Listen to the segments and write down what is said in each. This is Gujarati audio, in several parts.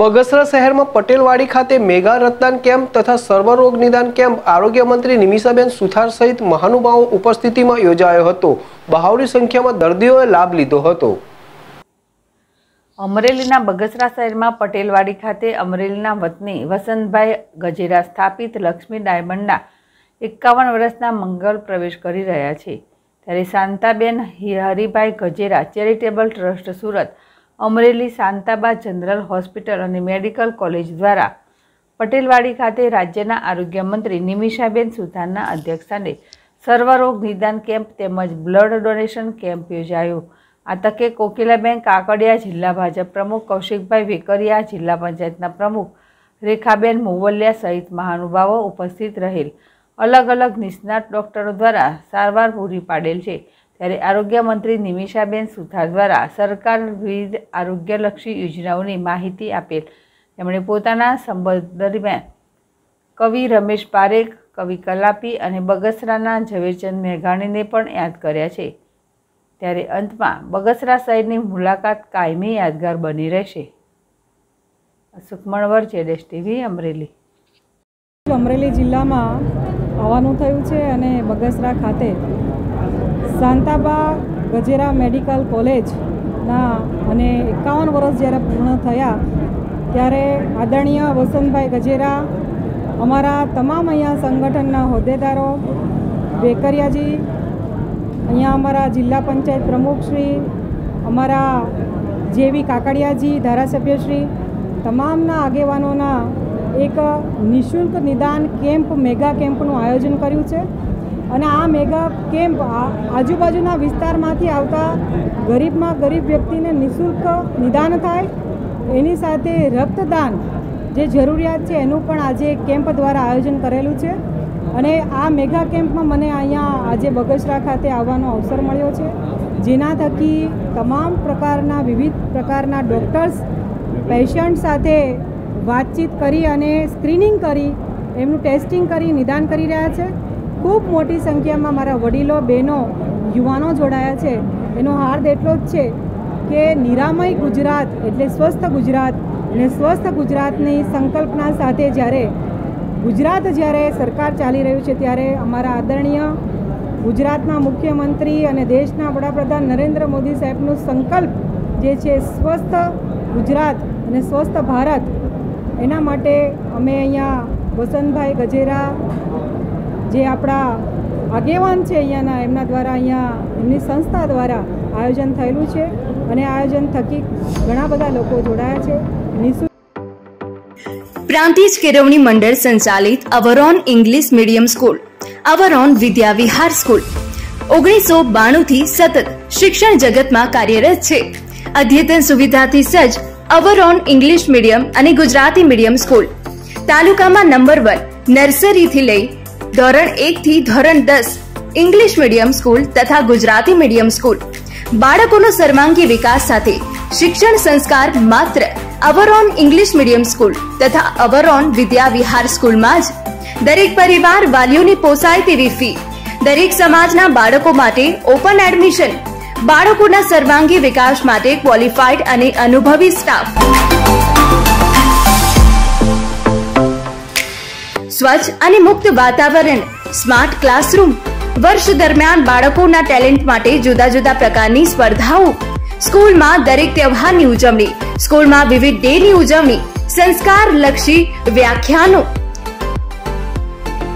બગસરા શહેરમાં પટેલવાડી ખાતે મેગા રક્તદાન કેમ્પ તથા સર્વરોગ નિદાન કેમ્પ આરોગ્ય મંત્રી નિમિષાબેન સુથાર સહિત મહાનુભાવો ઉપસ્થિતિમાં યોજાયો હતો. બહાવરી સંખ્યામાં દર્દીઓએ લાભ લીધો હતો. અમરેલીના બગસરા શહેરમાં પટેલવાડી ખાતે અમરેલીના વતની વસંતભાઈ ગજેરા સ્થાપિત લક્ષ્મી ડાયમંડના એકાવન વર્ષના મંગળ પ્રવેશ કરી રહ્યા છે. ત્યારે Shantaben Haribhai Gajera charitable trust Surat Amreli Shantaba general hospital અને મેડિકલ કોલેજ દ્વારા પટેલવાડી ખાતે રાજ્યના આરોગ્ય મંત્રી નિમિષાબેન સુથારના અધ્યક્ષસ્થાને સર્વરોગ નિદાન કેમ્પ તેમજ બ્લડ ડોનેશન કેમ્પ યોજાયો. આ તકે કોકિલાબેન કાકડિયા જિલ્લા ભાજપ પ્રમુખ કૌશિકભાઈ વેકરિયા જિલ્લા પંચાયતના પ્રમુખ રેખાબેન મોવલિયા સહિત મહાનુભાવો ઉપસ્થિત રહેલ. અલગ અલગ નિષ્ણાત ડોક્ટરો દ્વારા સારવાર પૂરી પાડેલ છે. ત્યારે આરોગ્ય મંત્રી નિમિષાબેન સુથાર દ્વારા સરકાર વિવિધ આરોગ્યલક્ષી યોજનાઓની માહિતી આપેલ. તેમણે પોતાના સંબંધ દરમિયાન કવિ રમેશ પારેખ, કવિ કલાપી અને બગસરાના ઝવેરચંદ મેઘાણીને પણ યાદ કર્યા છે. ત્યારે અંતમાં બગસરા શહેરની મુલાકાત કાયમી યાદગાર બની રહેશે. સુખમણવર જેડેશ ટીવી, અમરેલી. અમરેલી જિલ્લામાં આવવાનું થયું છે અને બગસરા ખાતે શાંતાબા ગજેરા મેડિકલ કોલેજના અને એકાવન વર્ષ જ્યારે પૂર્ણ થયા, ત્યારે આદરણીય વસંતભાઈ ગજેરા અમારા તમામ અહીંયા સંગઠનના હોદ્દેદારો વેકરિયાજી અહીંયા અમારા જિલ્લા પંચાયત પ્રમુખશ્રી અમારા જેવી કાકડિયાજી ધારાસભ્યશ્રી, તમામના આગેવાનોના એક નિઃશુલ્ક નિદાન કેમ્પ, મેગા કેમ્પનું આયોજન કર્યું છે. અને આ મેગા કેમ્પ આજુબાજુના વિસ્તારમાંથી આવતા ગરીબમાં ગરીબ વ્યક્તિને નિઃશુલ્ક નિદાન થાય, એની સાથે રક્તદાન જે જરૂરિયાત છે એનું પણ આજે કેમ્પ દ્વારા આયોજન કરેલું છે. અને આ મેગા કેમ્પમાં મને અહીંયા આજે બગસરા ખાતે આવવાનો અવસર મળ્યો છે. જેના થકી તમામ પ્રકારના વિવિધ પ્રકારના ડૉક્ટર્સ, પેશન્ટ સાથે વાતચીત કરી અને સ્ક્રીનિંગ કરી, એમનું ટેસ્ટિંગ કરી, નિદાન કરી રહ્યા છે. ખૂબ મોટી સંખ્યામાં મારા વડીલો, બહેનો, યુવાનો જોડાયા છે. એનો હાર્દ એટલો જ છે કે નિરામય ગુજરાત એટલે સ્વસ્થ ગુજરાત અને સ્વસ્થ ગુજરાતની સંકલ્પના સાથે જ્યારે ગુજરાત જ્યારે સરકાર ચાલી રહ્યું છે ત્યારે અમારા આદરણીય ગુજરાતના મુખ્યમંત્રી અને દેશના વડાપ્રધાન નરેન્દ્ર મોદી સાહેબનું સંકલ્પ જે છે સ્વસ્થ ગુજરાત અને સ્વસ્થ ભારત, એના માટે અમે અહીંયા વસંતભાઈ ગજેરા જે આપણા આગેવાન છે અહીંયાના, એમના દ્વારા અહીંયા, એમની સંસ્થા દ્વારા આયોજન થયેલું છે અને આયોજન થકી ઘણા બધા લોકો જોડાયા છે. પ્રાંતિજ કેળવણી મંડળ સંચાલિત our own English medium school, our own Vidya Vihar school. ઓગણીસો બાણુંથી સતત શિક્ષણ જગતમાં કાર્યરત છે. અદ્યતન સુવિધાથી સજ્જ અવરોન ઇંગ્લિશ મીડિયમ અને ગુજરાતી મીડિયમ સ્કૂલ. તાલુકામાં નંબર વન, નર્સરીથી લઈ ધોરણ એક થી ધોરણ દસ ઇંગ્લિશ મીડિયમ સ્કૂલ તથા ગુજરાતી મીડિયમ સ્કૂલ બાળકોનો સર્વાંગી વિકાસ સાથે શિક્ષણ સંસ્કાર માત્ર અવરોન ઇંગ્લિશ મીડિયમ સ્કૂલ તથા અવરોન વિદ્યા વિહાર સ્કૂલમાં જ. દરેક પરિવાર વાલીઓની પોસાય તેવી ફી દરેક સમાજના બાળકો માટે ઓપન એડમિશન બાળકોના સર્વાંગી વિકાસ માટે ક્વોલિફાઈડ અને અનુભવી સ્ટાફ સ્વચ્છ અને મુક્ત વાતાવરણ, સ્માર્ટ ક્લાસરૂમ, વર્ષ દરમિયાન બાળકોના ટેલેન્ટ માટે જુદા જુદા પ્રકારની સ્પર્ધાઓ. સ્કૂલમાં દરેક તહેવારની ઉજવણી, સ્કૂલમાં વિવિધ ડેની ઉજવણી સંસ્કાર લક્ષી વ્યાખ્યાનો.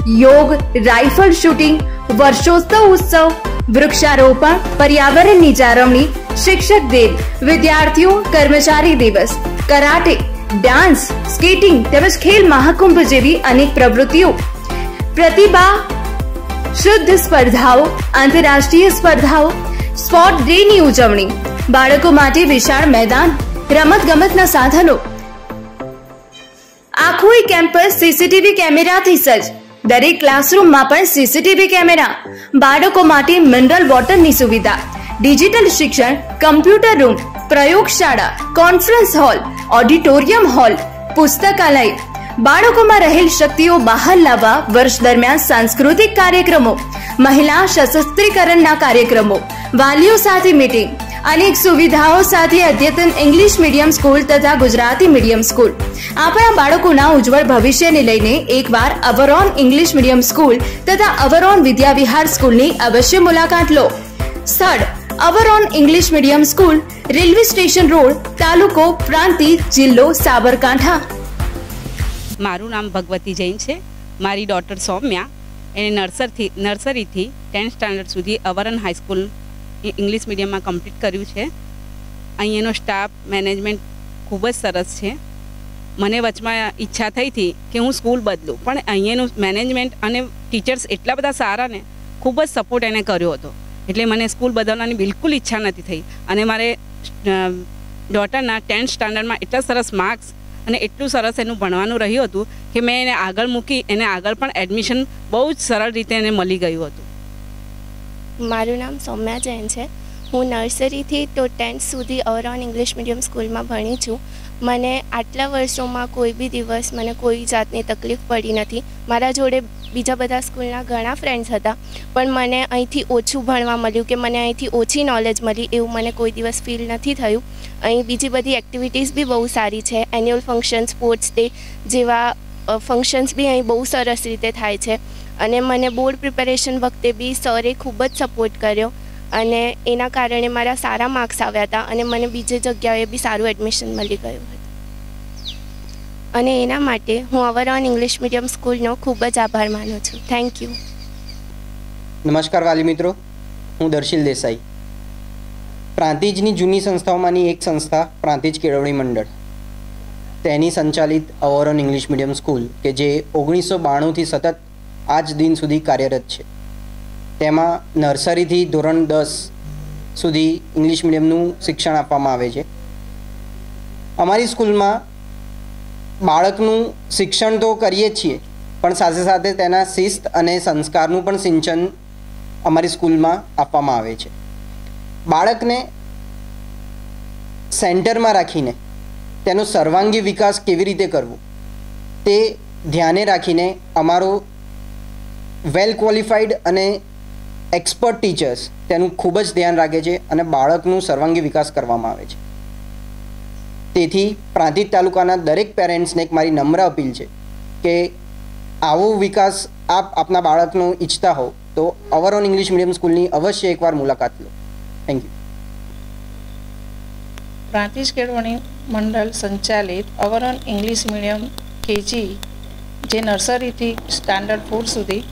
યોગ, રાઇફલ શૂટિંગ, વર્ષોત્સવ ઉત્સવ, વૃક્ષારોપણ, પર્યાવરણની જાળવણી, શિક્ષક દિન, વિદ્યાર્થીઓ કર્મચારી દિવસ, કરાટે. ડાન્સ, સ્કેટિંગ, તેમજ ખેલ મહાકુંભ જેવી અનેક પ્રવૃત્તિઓ. પ્રતિભા, શુદ્ધ સ્પર્ધાઓ, આંતરરાષ્ટ્રીય સ્પર્ધાઓ, સ્પોર્ટ ડે ની ઉજવણી, બાળકો માટે વિશાળ મેદાન રમત ગમતના સાધનો. આખું કેમ્પસ સીસીટીવી કેમેરાથી સજ્જ. દરેક ક્લાસરૂમમાં પણ સીસીટીવી કેમેરા. બાળકો માટે મિનરલ વોટરની સુવિધા. ડિજિટલ શિક્ષણ, કમ્પ્યુટર રૂમ, પ્રયોગશાળા, કોન્ફરન્સ હોલ ઓડિટોરિયમ હોલ, પુસ્તકાલય. બાળકોમાં રહેલ શક્તિઓ બહાર લાવવા વર્ષ દરમિયાન સાંસ્કૃતિક કાર્યક્રમો, મહિલા સશસ્ત્રીકરણના કાર્યક્રમો, વાલીઓ સાથે મીટિંગ, અનેક સુવિધાઓ સાથે અદ્યતન ઇંગ્લિશ મીડિયમ સ્કૂલ તથા ગુજરાતી મીડિયમ સ્કૂલ. આપણા બાળકોના ઉજ્જવળ ભવિષ્યને લઈને એકવાર અવરોન ઇંગ્લિશ મીડિયમ સ્કૂલ તથા અવરોન વિદ્યાવિહાર સ્કૂલની અવશ્ય મુલાકાત લો. સ્થળ our own English medium school railway station road તાલુકો પ્રાંતિ જિલ્લો સાબરકાંઠા મારું નામ ભગવતી જૈન છે. મારી ડોટર સૌમ્યા. એને નર્સરથી નર્સરીથી ટેન્થ સ્ટાન્ડર્ડ સુધી our own high school English મીડિયમમાં કમ્પ્લીટ કર્યું છે. અહીંયાનો સ્ટાફ મેનેજમેન્ટ ખૂબ જ સરસ છે. મને વચમાં ઈચ્છા થઈ હતી કે હું સ્કૂલ બદલું, પણ અહીંયાનું મેનેજમેન્ટ અને ટીચર્સ એટલા બધા સારા ને, ખૂબ જ સપોર્ટ એને કર્યો હતો. એટલે મને સ્કૂલ બદલવાની બિલકુલ ઈચ્છા નથી થઈ. અને મારે ડોટરના ટેન્થ સ્ટાન્ડર્ડમાં એટલા સરસ માર્ક્સ અને એટલું સરસ એનું ભણવાનું રહ્યું હતું કે મેં એને આગળ મૂકી, એને આગળ પણ એડમિશન બહુ જ સરળ રીતે એને મળી ગયું હતું. મારું નામ સૌમ્યા જૈન છે. હું નર્સરીથી તો ટેન્થ સુધી ઓવરઓલ ઇંગ્લિશ મીડિયમ સ્કૂલમાં ભણી છું. મને આટલા વર્ષોમાં કોઈ બી દિવસ મને કોઈ જાતની તકલીફ પડી નથી. મારા જોડે બીજા બધા સ્કૂલના ઘણા ફ્રેન્ડ્સ હતા, પણ મને અહીંથી ઓછું ભણવા મળ્યું કે મને અહીંથી ઓછી નોલેજ મળી એવું મને કોઈ દિવસ ફીલ નથી થયું. અહીં બીજી બધી એક્ટિવિટીઝ બી બહુ સારી છે. એન્યુઅલ ફંક્શન સ્પોર્ટ્સ ડે જેવા ફંક્શન્સ બી અહીં બહુ સરસ રીતે થાય છે. અને મને બોર્ડ પ્રિપેરેશન વખતે બી સરે ખૂબ જ સપોર્ટ કર્યો. અને એના કારણે મારા સારા માર્ક્સ આવ્યા હતા અને મને બીજી જગ્યાએ બી સારું એડમિશન મળી ગયું હતું. અને એના માટે હું અવરઓન ઇંગ્લિશ મીડિયમ સ્કૂલનો ખૂબ જ આભાર માનું છું. થેન્ક યુ નમસ્કાર વાલી મિત્રો. હું દર્શિલ દેસાઈ. પ્રાંતિજની જૂની સંસ્થાઓમાંની એક સંસ્થા પ્રાંતિજ કેળવણી મંડળ. તેની સંચાલિત અવરોન ઇંગ્લિશ મીડિયમ સ્કૂલ કે જે ઓગણીસો બાણુંથી સતત આજ દિન સુધી કાર્યરત છે. તેમાં નર્સરીથી ધોરણ દસ સુધી ઇંગ્લિશ મીડિયમનું શિક્ષણ આપવામાં આવે છે. અમારી સ્કૂલમાં બાળકનું શિક્ષણ તો કરીએ જ છીએ, પણ સાથે સાથે તેના શિસ્ત અને સંસ્કારનું પણ સિંચન અમારી સ્કૂલમાં આપવામાં આવે છે. બાળકને સેન્ટરમાં રાખીને તેનો સર્વાંગી વિકાસ કેવી રીતે કરવો, તે ધ્યાને રાખીને અમારો વેલ ક્વોલિફાઈડ અને એક્સપર્ટ ટીચર્સ તેનું ખૂબ જ ધ્યાન રાખે છે અને બાળકનું સર્વાંગી વિકાસ કરવામાં આવે છે. તેથી પ્રાંતિજ તાલુકાના દરેક પેરેન્ટ્સને એક મારી નમ્ર અપીલ છે કે આવો વિકાસ આપ આપના બાળકનો ઈચ્છતા હો તો અવર ઓન ઇંગ્લિશ મીડિયમ સ્કૂલની અવશ્ય એકવાર મુલાકાત લો. થેન્ક યુ પ્રાંતિજ કેળવણી મંડળ સંચાલિત our own English medium KG, જે નર્સરીથી સ્ટાન્ડર્ડ ફોર સુધી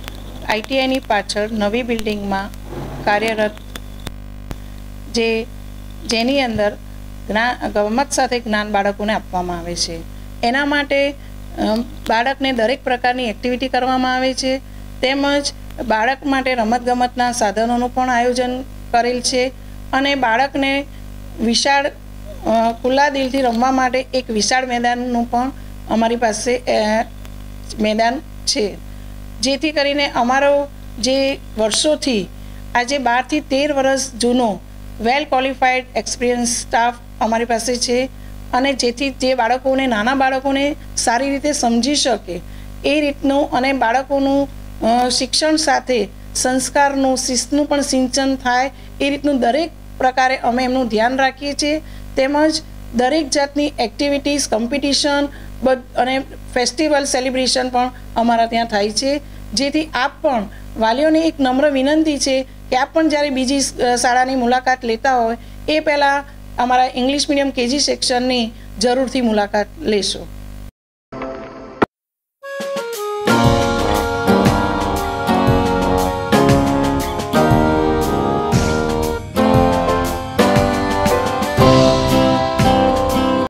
આઈટીઆઈની પાછળ નવી બિલ્ડિંગમાં કાર્યરત જે, જેની અંદર જ્ઞાન ગમત સાથે જ્ઞાન બાળકોને આપવામાં આવે છે. એના માટે બાળકને દરેક પ્રકારની એક્ટિવિટી કરવામાં આવે છે. તેમજ બાળક માટે રમતગમતના સાધનોનું પણ આયોજન કરેલ છે અને બાળકને વિશાળ ખુલ્લા દિલથી રમવા માટે એક વિશાળ મેદાનનું પણ અમારી પાસે મેદાન છે. જેથી કરીને અમારો જે વર્ષોથી આજે બારથી તેર વર્ષ જૂનો વેલ ક્વોલિફાઈડ એક્સપિરિયન્સ સ્ટાફ અમારી પાસે છે અને જેથી જે બાળકોને, નાના બાળકોને સારી રીતે સમજી શકે એ રીતનું અને બાળકોનું શિક્ષણ સાથે સંસ્કારનું, શિસ્તનું પણ સિંચન થાય એ રીતનું દરેક પ્રકારે અમે એમનું ધ્યાન રાખીએ છીએ. તેમજ દરેક જાતની એક્ટિવિટીઝ કોમ્પિટિશન અને ફેસ્ટિવલ સેલિબ્રેશન પણ અમારા ત્યાં થાય છે. જેથી આપ પણ વાલીઓની એક નમ્ર વિનંતી છે કે આપ પણ જ્યારે બીજી શાળાની મુલાકાત લેતા હોય, એ પહેલાં અમારા ઇંગ્લિશ મીડિયમ કેજી સેક્શનની જરૂરથી મુલાકાત લેશો.